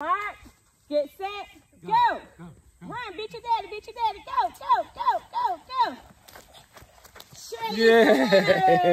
Mark, get set, go. go. go, go. Run, beat your daddy, beat your daddy. Go, go, go, go, go. Yeah.